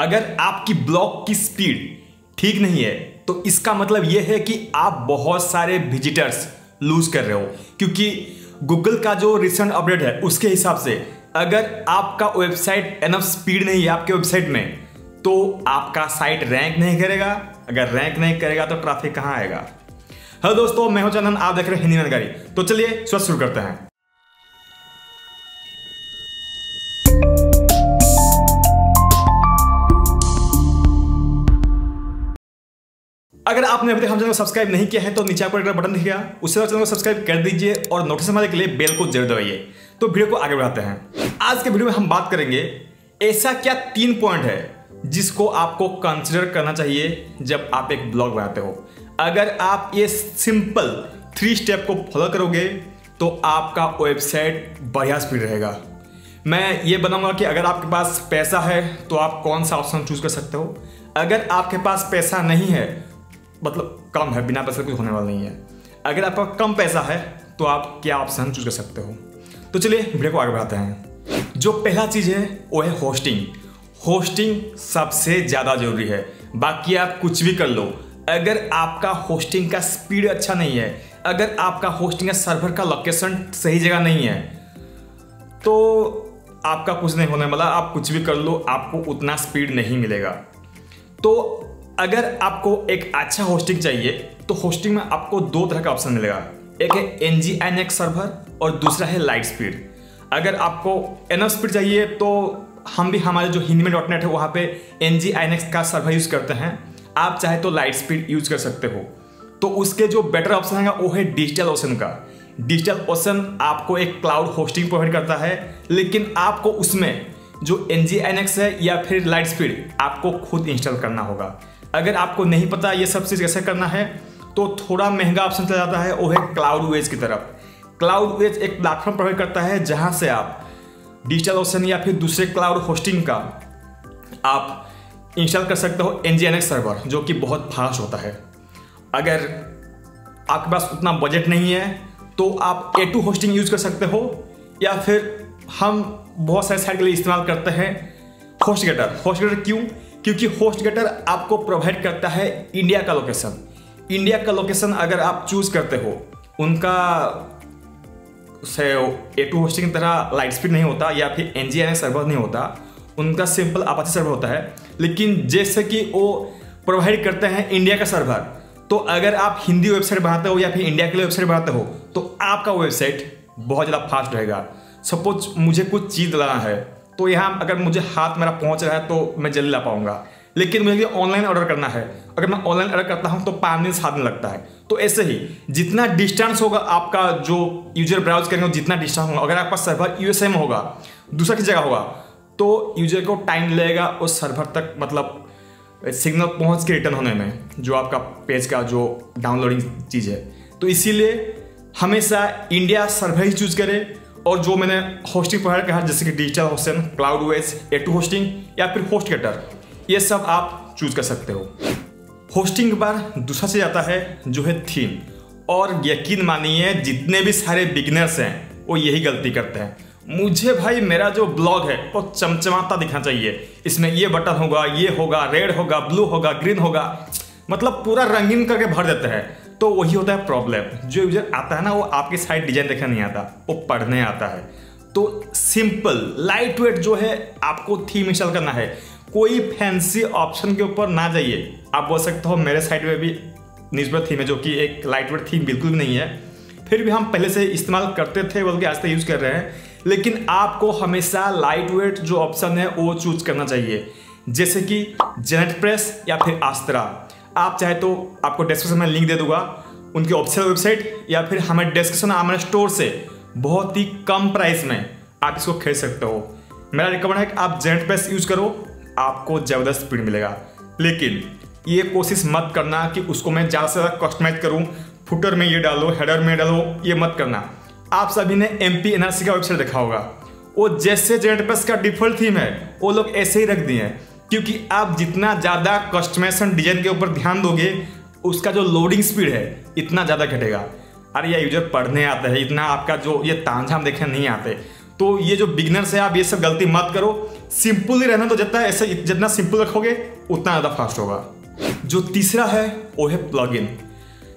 अगर आपकी ब्लॉग की स्पीड ठीक नहीं है तो इसका मतलब यह है कि आप बहुत सारे विजिटर्स लूज कर रहे हो। क्योंकि गूगल का जो रिसेंट अपडेट है, उसके हिसाब से अगर आपका वेबसाइट एनफ स्पीड नहीं है आपके वेबसाइट में तो आपका साइट रैंक नहीं करेगा। अगर रैंक नहीं करेगा तो ट्रैफ़िक कहाँ आएगा? हेलो दोस्तों, मैं हूँ चंदन, आप देख रहे हैं हिंदी जानकारी। तो चलिए स्वस्थ शुरू करते हैं। अगर आपने अभी तक हम चैनल को सब्सक्राइब नहीं किया है तो नीचे आपको एक बटन दिखेगा। उससे चैनल को सब्सक्राइब कर दीजिए और नोटिस हमारे के लिए बेल को ज़रूर दबाइए। तो वीडियो को आगे बढ़ाते हैं। आज के वीडियो में हम बात करेंगे, ऐसा क्या तीन पॉइंट है जिसको आपको कंसिडर करना चाहिए जब आप एक ब्लॉग बनाते हो। अगर आप ये सिंपल थ्री स्टेप को फॉलो करोगे तो आपका वेबसाइट बढ़िया स्पीड रहेगा। मैं ये बनाऊँगा कि अगर आपके पास पैसा है तो आप कौन सा ऑप्शन चूज़ कर सकते हो? अगर आपके पास पैसा नहीं है मतलब कम है, बिना पैसे कुछ होने वाला नहीं है। अगर आपका कम पैसा है तो आप क्या ऑप्शन चूज़ कर सकते हो? तो चलिए वीडियो को आगे बढ़ाते हैं। जो पहला चीज़ है, वो है होस्टिंग होस्टिंग सबसे ज़्यादा ज़रूरी है। बाकी आप कुछ भी कर लो। अगर आपका होस्टिंग का स्पीड अच्छा नहीं है, अगर आपका होस्टिंग का सर्वर का लोकेशन सही जगह नहीं है तो आपका कुछ नहीं होने वाला। आप कुछ भी कर लो, आपको उतना स्पीड नहीं मिलेगा। तो अगर आपको एक अच्छा होस्टिंग चाहिए तो होस्टिंग में आपको दो तरह का ऑप्शन मिलेगा। एक है N G N X server और दूसरा है लाइट स्पीड अगर आपको एन स्पीड चाहिए तो हम भी हमारे जो हिंदी में डॉट नेट है, वहाँ पे एन जी एन एक्स का सर्वर यूज़ करते हैं। आप चाहे तो लाइट स्पीड यूज़ कर सकते हो। तो उसके जो बेटर ऑप्शन है वो है डिजिटल ओशन का। डिजिटल ओशन आपको एक क्लाउड होस्टिंग प्रोवाइड करता है, लेकिन आपको उसमें जो एन जी एन एक्स है या फिर लाइट स्पीड आपको खुद इंस्टॉल करना होगा। अगर आपको नहीं पता ये सब चीज़ कैसे करना है तो थोड़ा महँगा ऑप्शन चला जाता है, वो है क्लाउड वेज की तरफ़। क्लाउड वेज एक प्लेटफॉर्म प्रोवाइड करता है, जहाँ से आप डिजिटल ओशन या फिर दूसरे क्लाउड होस्टिंग का आप इंस्टॉल कर सकते हो एन सर्वर जो कि बहुत फास्ट होता है। अगर आपके पास उतना बजट नहीं है तो आप ए टू होस्टिंग यूज़ कर सकते हो, या फिर हम बहुत सारे साइट के लिए इस्तेमाल करते हैं होस्ट गेटर होस्ट गेटर क्यों? क्योंकि होस्ट गेटर आपको प्रोवाइड करता है इंडिया का लोकेशन इंडिया का लोकेशन अगर आप चूज़ करते हो, उनका, से ए टू होस्टिंग की तरह लाइट स्पीड नहीं होता या फिर एन जी सर्वर नहीं होता, उनका सिंपल अपाची सर्वर होता है। लेकिन जैसे कि वो प्रोवाइड करते हैं इंडिया का सर्वर तो अगर आप हिंदी वेबसाइट बनाते हो या फिर इंडिया के लिए वेबसाइट बनाते हो तो आपका वेबसाइट बहुत ज़्यादा फास्ट रहेगा। सपोज़ मुझे कुछ चीज़ लाना है तो यहाँ अगर मुझे हाथ मेरा पहुँच रहा है तो मैं जल्दी ला पाऊँगा। लेकिन मुझे ऑनलाइन ऑर्डर करना है। अगर मैं ऑनलाइन ऑर्डर करता हूँ तो पाँच दिन, सात दिन लगता है। तो ऐसे ही, जितना डिस्टेंस होगा आपका जो यूज़र ब्राउज करेंगे, जितना डिस्टेंस होगा। अगर आपका सर्वर यूएसए में होगा, दूसरा की जगह होगा तो यूज़र को टाइम लगेगा उस सर्वर तक मतलब सिग्नल पहुँच के रिटर्न होने में, जो आपका पेज का जो डाउनलोडिंग चीज़ है। तो इसीलिए हमेशा इंडिया सर्वर ही चूज़ करें। और जो मैंने होस्टिंग प्रोवाइड कहा, जैसे कि डिजिटल होस्टन Cloudways A two hosting या फिर होस्ट गेटर ये सब आप चूज़ कर सकते हो। होस्टिंग के बाद दूसरा चीज़ आता है, जो है थीम और यकीन मानिए, जितने भी सारे बिगनर्स हैं, वो यही गलती करते हैं। मुझे भाई, मेरा जो ब्लॉग है, वो चमचमाता दिखना चाहिए। इसमें ये बटन होगा, ये होगा रेड होगा ब्लू होगा ग्रीन होगा। मतलब पूरा रंगीन करके भर देते हैं। तो वही होता है प्रॉब्लम जो यूज़र आता है ना, वो आपके साइड डिज़ाइन देखने नहीं आता, वो पढ़ने आता है. तो सिंपल लाइट वेट जो है, आपको थीम इंस्टॉल करना है. कोई फैंसी ऑप्शन के ऊपर ना जाइए. आप बोल सकते हो, मेरे साइड में भी निस्बत थीम है, जो कि एक लाइट वेट थीम बिल्कुल भी नहीं है. फिर भी हम पहले से इस्तेमाल करते थे बल्कि आज तक यूज़ कर रहे हैं. लेकिन आपको हमेशा लाइट वेट जो ऑप्शन है, वो चूज़ करना चाहिए. जैसे कि जेनेट प्रेस या फिर आस्त्रा आप चाहे तो आपको डिस्क्रिप्शन में लिंक दे दूँगा. उनकी ऑफिशियल वेबसाइट या फिर हमारे डिस्क्रिप्शन हमारे स्टोर से बहुत ही कम प्राइस में आप इसको खरीद सकते हो। मेरा रिकमेंड है कि आप जेंट प्रेस यूज़ करो, आपको ज़बरदस्त स्पीड मिलेगा। लेकिन ये कोशिश मत करना कि उसको मैं ज़्यादा से ज़्यादा कस्टमाइज करूँ फुटर में ये डालो हेडर में डालो, ये मत करना। आप सभी ने एम पी एन का वेबसाइट देखा होगा। वो जैसे जेंट प्रेस का डिफ़ॉल्ट थीम है, वो लोग ऐसे ही रख दिए हैं। क्योंकि आप जितना ज़्यादा कस्टमाइजेशन डिज़ाइन के ऊपर ध्यान दोगे उसका जो लोडिंग स्पीड है, इतना ज़्यादा घटेगा। अरे ये यूज़र पढ़ने आता है, इतना आपका जो ये तांझाम देखने नहीं आते। तो ये जो बिगनर्स है, आप ये सब गलती मत करो। सिंपल ही रहना तो जितना ऐसे, जितना सिंपल रखोगे, उतना ज़्यादा फास्ट होगा। जो तीसरा है, वो है प्लगइन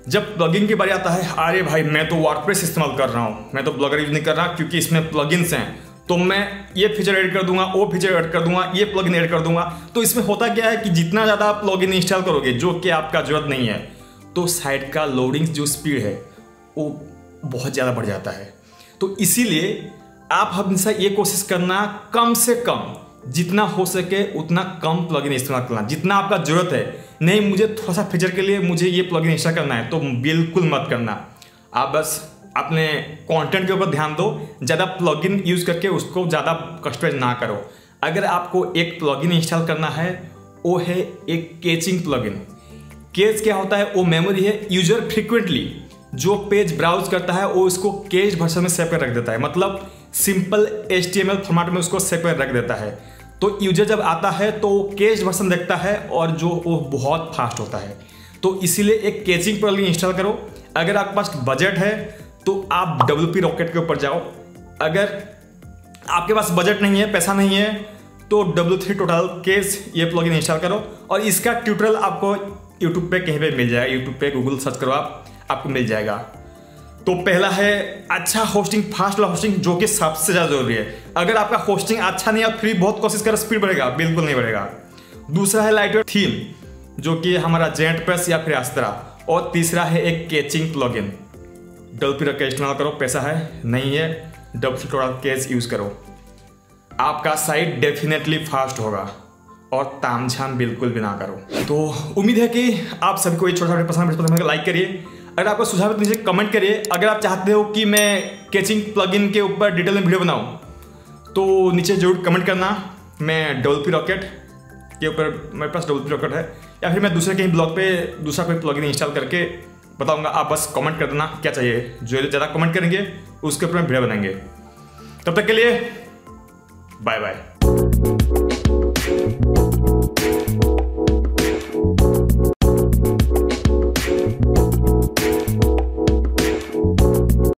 जब प्लगइन की बारी आता है, अरे भाई, मैं तो वर्डप्रेस इस्तेमाल कर रहा हूँ। मैं तो ब्लॉगर यूज़ नहीं कर रहा, क्योंकि इसमें प्लगइन्स हैं। तो मैं ये फीचर ऐड कर दूँगा, वो फीचर ऐड कर दूँगा, ये प्लगइन ऐड कर दूँगा। तो इसमें होता क्या है कि जितना ज़्यादा आप प्लगइन इंस्टॉल करोगे, जो कि आपका ज़रूरत नहीं है तो साइट का लोडिंग जो स्पीड है, वो बहुत ज़्यादा बढ़ जाता है। तो इसीलिए आप हमेशा ये कोशिश करना कम से कम, जितना हो सके उतना कम प्लगइन इस्तेमाल करना। जितना आपका ज़रूरत है, नहीं, मुझे थोड़ा सा फीचर के लिए मुझे ये प्लगइन इंस्टॉल करना है तो बिल्कुल मत करना। आप बस अपने कंटेंट के ऊपर ध्यान दो, ज़्यादा प्लगइन यूज़ करके उसको ज़्यादा कस्टमाइज ना करो। अगर आपको एक प्लगइन इंस्टॉल करना है, वो है एक केचिंग प्लगइन केज क्या होता है? वो मेमोरी है यूज़र फ्रिक्वेंटली जो पेज ब्राउज करता है, वो उसको केज वर्सन में सेव कर रख देता है। मतलब सिंपल एच फॉर्मेट में उसको सेव कर रख देता है। तो यूज़र जब आता है तो केज वर्सन देखता है और जो वो बहुत फास्ट होता है। तो इसीलिए एक केचिंग प्लगइन इंस्टॉल करो। अगर आपके पास बजट है तो आप डब्ल्यू पी रॉकेट के ऊपर जाओ। अगर आपके पास बजट नहीं है, पैसा नहीं है तो डब्ल्यू थ्री टोटल केस ये प्लगइन इंस्टॉल करो और इसका ट्यूटोरियल आपको यूट्यूब पे कहीं पे मिल जाएगा। यूट्यूब पे गूगल सर्च करो आप, आपको मिल जाएगा। तो पहला है अच्छा होस्टिंग फास्ट होस्टिंग जो कि सबसे ज़्यादा ज़रूरी है। अगर आपका होस्टिंग अच्छा नहीं है फिर बहुत कोशिश करो स्पीड बढ़ेगा, बिल्कुल नहीं बढ़ेगा। दूसरा है लाइट थीम जो कि हमारा जेंट प्रेस या फिर अस्त्रा और तीसरा है एक कैचिंग प्लगइन डबल पी का इस्तेमाल करो, पैसा है, नहीं है डबल पी थोड़ा केस यूज़ करो। आपका साइट डेफिनेटली फास्ट होगा और तामझाम बिल्कुल भी ना करो। तो उम्मीद है कि आप सभी को ये छोटा छोटा पसंद पसंद लाइक करिए। अगर आपको सुझाव है तो नीचे कमेंट करिए। अगर आप चाहते हो कि मैं कैचिंग प्लगइन के ऊपर डिटेल में वीडियो बनाऊँ तो नीचे ज़रूर कमेंट करना। मैं डबल पी रॉकेट के ऊपर, मेरे पास डबल पी रॉकेट है, या फिर मैं दूसरे कहीं ब्लॉग पे दूसरा कोई प्लगइन इंस्टॉल करके बताऊँगा, आप बस कमेंट कर देना, क्या चाहिए। जो ज़्यादा कमेंट करेंगे, उसके ऊपर हम वीडियो बनाएँगे। तब तक के लिए बाय बाय